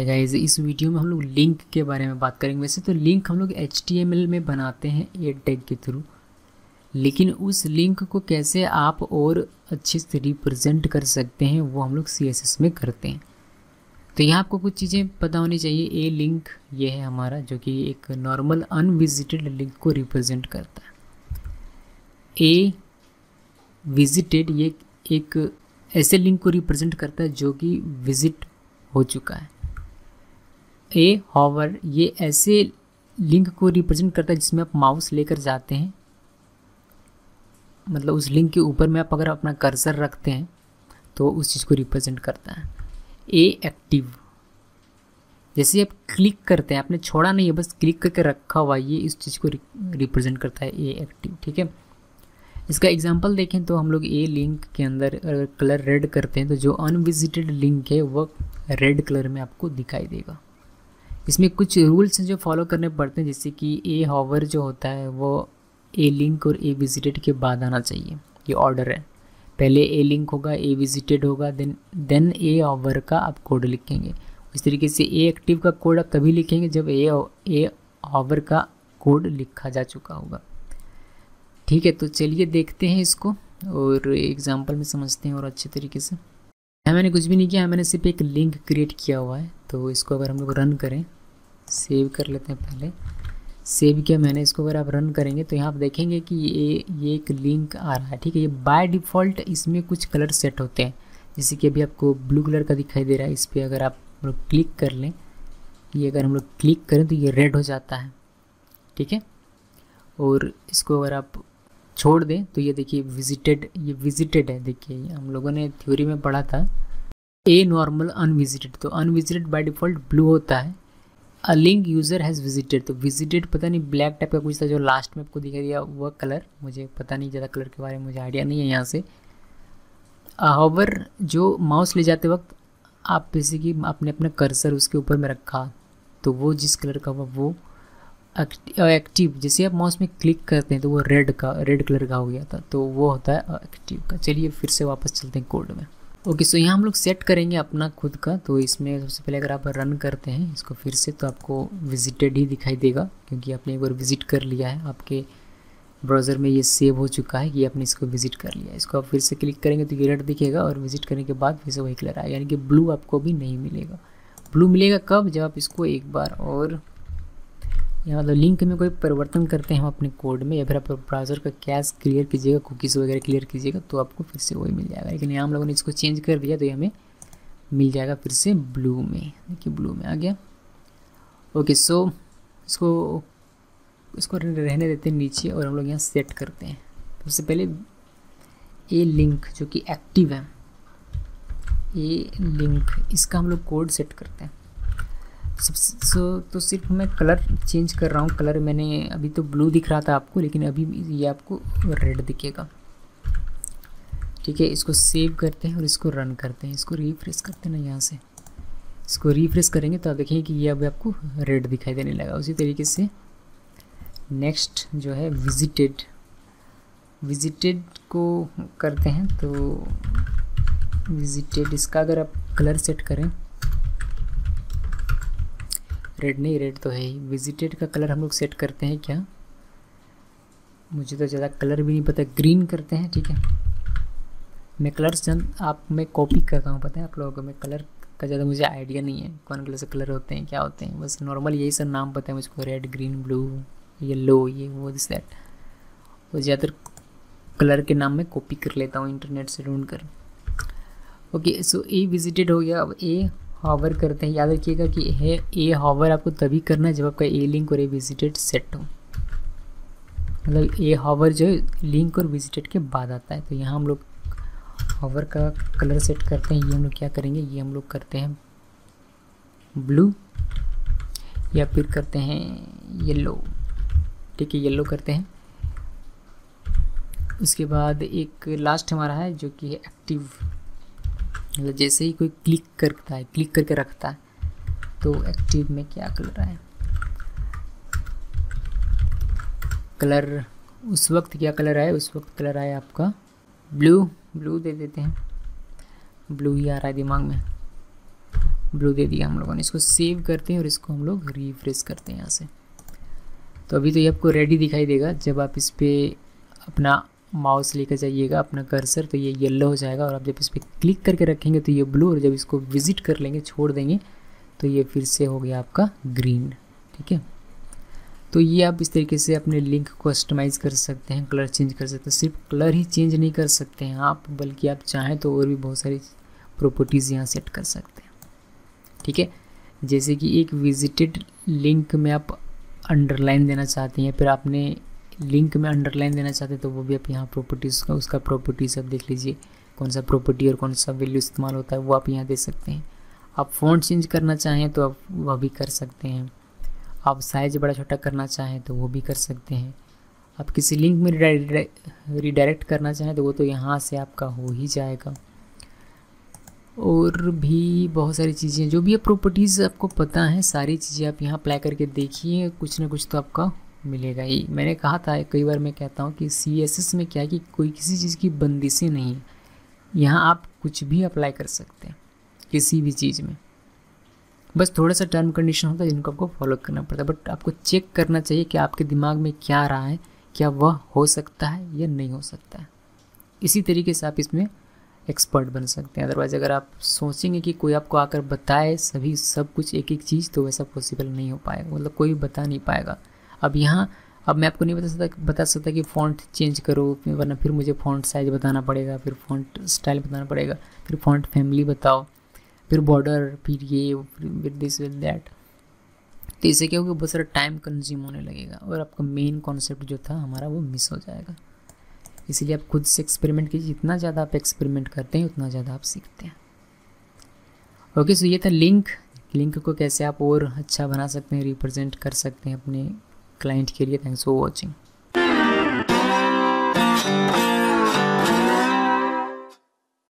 Hi guys इस video में हम लोग लिंक के बारे में बात करेंगे। वैसे तो लिंक हम लोग HTML में बनाते हैं ए टैग के थ्रू लेकिन उस लिंक को कैसे आप और अच्छे से रिप्रेजेंट कर सकते हैं, वो हम लोग CSS में करते हैं। तो यहाँ आपको कुछ चीज़ें पता होनी चाहिए। ए लिंक ये है हमारा, जो कि एक नॉर्मल अनविजिटेड लिंक को रिप्रेजेंट करता है। ए विजिटेड ये एक ऐसे लिंक को रिप्रेजेंट करता है जो कि विज़िट हो चुका है। ए हॉवर ये ऐसे लिंक को रिप्रेजेंट करता है जिसमें आप माउस लेकर जाते हैं। मतलब उस लिंक के ऊपर में आप अगर अपना कर्सर रखते हैं तो उस चीज़ को रिप्रेजेंट करता है। ए एक्टिव जैसे आप क्लिक करते हैं, आपने छोड़ा नहीं है, बस क्लिक करके रखा हुआ ये इस चीज़ को रिप्रेजेंट करता है, ए एक्टिव ठीक है? इसका एग्जांपल देखें तो हम लोग ए लिंक के अंदर अगर कलर रेड करते हैं तो जो अनविजिटेड लिंक है वह रेड कलर में आपको दिखाई देगा। इसमें कुछ रूल्स हैं जो फॉलो करने पड़ते हैं, जैसे कि ए हॉवर जो होता है, वो ए लिंक और ए विजिटेड के बाद आना चाहिए। ये ऑर्डर है। पहले ए लिंक होगा ए विजिटेड होगा देन देन ए हॉवर का आप कोड लिखेंगे। इस तरीके से ए एक्टिव का कोड आप तभी लिखेंगे जब ए ए हॉवर का कोड लिखा जा चुका होगा। ठीक है तो चलिए देखते हैं इसको और एग्ज़ाम्पल में समझते हैं और अच्छे तरीके से। मैंने कुछ भी नहीं किया, मैंने सिर्फ़ एक लिंक क्रिएट किया हुआ है तो इसको अगर हम लोग रन करें सेव कर लेते हैं पहले। सेव किया मैंने, इसको अगर आप रन करेंगे तो यहाँ आप देखेंगे कि ये ये एक लिंक आ रहा है, ठीक है? ये बाय डिफ़ॉल्ट इसमें कुछ कलर सेट होते हैं। जैसे कि अभी आपको ब्लू कलर का दिखाई दे रहा है, इस पर अगर आप लोग क्लिक कर लें, ये अगर हम लोग क्लिक करें तो ये रेड हो जाता है, ठीक है? और इसको अगर आप छोड़ दें। तो ये देखिए विजिटेड ये विजिटेड है। देखिए हम लोगों ने थ्योरी में पढ़ा था। ए नॉर्मल अनविजिटेड तो अनविजिटेड बाय डिफ़ॉल्ट ब्लू होता है। A link user has visited तो विजिटेड पता नहीं ब्लैक टाइप का कुछ था जो लास्ट में आपको दिखाई दिया वह कलर मुझे पता नहीं ज़्यादा कलर के बारे में मुझे आइडिया नहीं है यहाँ से। हावर जो माउस ले जाते वक्त आप जैसे कि आपने अपना कर्सर उसके ऊपर में रखा तो वो जिस कलर का हुआ, वो एक्टिव जैसे आप माउस में क्लिक करते हैं तो वो रेड का रेड कलर का हो गया था तो वो होता है एक्टिव का। चलिए फिर से वापस चलते हैं कोड में। ओके सो यहाँ हम लोग सेट करेंगे अपना खुद का तो इसमें सबसे पहले अगर आप रन करते हैं, इसको फिर से तो आपको विजिटेड ही दिखाई देगा, क्योंकि आपने एक बार विज़िट कर लिया है, आपके ब्राउज़र में ये सेव हो चुका है कि आपने इसको विज़िट कर लिया इसको आप फिर से क्लिक करेंगे तो ये रेड दिखेगा और विज़िट करने के बाद फिर से वही कलर आएगा, यानी कि ब्लू आपको भी नहीं मिलेगा। ब्लू मिलेगा कब? जब आप इसको एक बार और या मतलब लिंक में कोई परिवर्तन करते हैं हम अपने कोड में, या फिर आप ब्राउज़र का कैश क्लियर कीजिएगा कुकीज़ वगैरह क्लियर कीजिएगा तो आपको फिर से वही मिल जाएगा। लेकिन यहाँ हम लोगों ने इसको चेंज कर दिया तो ये हमें मिल जाएगा फिर से ब्लू में। देखिए ब्लू में आ गया। ओके सो इसको इसको रहने देते हैं नीचे और हम लोग यहाँ सेट करते हैं। सबसे पहले ए लिंक जो कि एक्टिव है ए लिंक इसका हम लोग कोड सेट करते हैं। सो तो सिर्फ़ मैं कलर चेंज कर रहा हूँ। कलर मैंने अभी तो ब्लू दिख रहा था आपको, लेकिन अभी ये आपको रेड दिखेगा। ठीक है, इसको सेव करते हैं और इसको रन करते हैं। इसको रिफ्रेश करते हैं ना यहाँ से। इसको रिफ्रेश करेंगे तो आप देखेंगे कि ये अभी आपको रेड दिखाई देने लगा। उसी तरीके से नेक्स्ट जो है विजिटेड विजिटेड को करते हैं तो विजिटेड इसका अगर आप कलर सेट करें रेड नहीं रेड तो है ही। विजिटेड का कलर हम लोग सेट करते हैं क्या? मुझे तो ज़्यादा कलर भी नहीं पता। ग्रीन करते हैं, ठीक है? मैं कलर चंद आप, मैं कॉपी करता हूँ, पता है आप लोगों को? मैं कलर का ज़्यादा मुझे आइडिया नहीं है। कौन कलर से कलर होते हैं, क्या होते हैं? बस नॉर्मल यही सब नाम पता है मुझको रेड ग्रीन ब्लू येलो ये वो दिस दैट वो ज़्यादातर कलर के नाम में कॉपी कर लेता हूँ इंटरनेट से ढूंढ कर ओके सो ए विजिटेड हो गया। अब ए हॉवर करते हैं। याद रखिएगा कि है ए हॉवर आपको तभी करना है जब आपका ए लिंक और ए विजिटेड सेट हो। मतलब ए हॉवर जो लिंक और विजिटेड के बाद आता है। तो यहाँ हम लोग हॉवर का कलर सेट करते हैं। ये हम लोग क्या करेंगे? ये हम लोग करते हैं ब्लू या फिर करते हैं येलो ठीक है येलो करते हैं। उसके बाद एक लास्ट हमारा है जो कि है एक्टिव मतलब जैसे ही कोई क्लिक करता है, क्लिक करके रखता है तो एक्टिव में क्या कलर आए कलर उस वक्त क्या कलर आए उस वक्त कलर आया आपका ब्लू ब्लू दे देते हैं। ब्लू ही आ रहा है दिमाग में। ब्लू दे दिया हम लोगों ने। इसको सेव करते हैं और इसको हम लोग रिफ्रेश करते हैं यहाँ से। तो अभी तो ये आपको रेडी दिखाई देगा जब आप इस पर अपना माउस लेकर जाइएगा अपना कर्सर तो ये येलो हो जाएगा और आप जब इस पर क्लिक करके रखेंगे तो ये ब्लू और जब इसको विज़िट कर लेंगे, छोड़ देंगे तो ये फिर से हो गया आपका ग्रीन ठीक है? तो ये आप इस तरीके से अपने लिंक को कस्टमाइज़ कर सकते हैं कलर चेंज कर सकते हैं, सिर्फ़ कलर ही चेंज नहीं कर सकते हैं आप, बल्कि आप चाहें तो और भी बहुत सारी प्रॉपर्टीज़ यहाँ सेट कर सकते हैं, ठीक है? जैसे कि एक विजिटेड लिंक में आप अंडरलाइन देना चाहते हैं, फिर आपने लिंक में अंडरलाइन देना चाहते हैं तो वो भी आप यहाँ प्रॉपर्टीज़ का, उसका प्रॉपर्टीज़ आप देख लीजिए। कौन सा प्रॉपर्टी और कौन सा वैल्यू इस्तेमाल होता है, वो आप यहाँ दे सकते हैं। आप फ़ॉन्ट चेंज करना चाहें तो आप वह भी कर सकते हैं। आप साइज़ बड़ा छोटा करना चाहें तो वो भी कर सकते हैं। आप किसी लिंक में रिडायरेक्ट करना चाहें तो वो तो यहाँ से आपका हो ही जाएगा। और भी बहुत सारी चीज़ें जो भी प्रॉपर्टीज़ आपको पता है, सारी चीज़ें आप यहाँ अप्लाई करके देखिए, कुछ ना कुछ तो आपका मिलेगा ही। मैंने कहा था, कई बार मैं कहता हूँ कि सी एस एस में क्या है कि कोई किसी चीज़ की बंदिशें नहीं है। यहाँ आप कुछ भी अप्लाई कर सकते हैं, किसी भी चीज़ में। बस थोड़ा सा टर्म कंडीशन होता है जिनको आपको फॉलो करना पड़ता है बट आपको चेक करना चाहिए कि आपके दिमाग में क्या रहा है, क्या वह हो सकता है या नहीं हो सकता है। इसी तरीके से आप इसमें एक्सपर्ट बन सकते हैं। अदरवाइज़ अगर आप सोचेंगे कि कोई आपको आकर बताए सभी, सब कुछ एक एक चीज़ तो वैसा पॉसिबल नहीं हो पाएगा। मतलब कोई बता नहीं पाएगा। अब यहाँ, अब मैं आपको नहीं बता सकता बता सकता कि फ़ॉन्ट चेंज करो वरना फिर मुझे फ़ॉन्ट साइज़ बताना पड़ेगा, फिर फ़ॉन्ट स्टाइल बताना पड़ेगा, फिर फ़ॉन्ट फैमिली बताओ, फिर बॉर्डर फिर ये विद दिस विद दैट तो इससे क्या होगा, बहुत सारा टाइम कंज्यूम होने लगेगा, और आपका मेन कॉन्सेप्ट जो था हमारा वो मिस हो जाएगा. इसीलिए आप खुद से एक्सपेरिमेंट कीजिए, जितना ज़्यादा आप एक्सपेरिमेंट करते हैं, उतना ज़्यादा आप सीखते हैं. ओके सो ये था लिंक लिंक को कैसे आप और अच्छा बना सकते हैं रिप्रेजेंट कर सकते हैं अपने क्लाइंट के लिए. Thanks for watching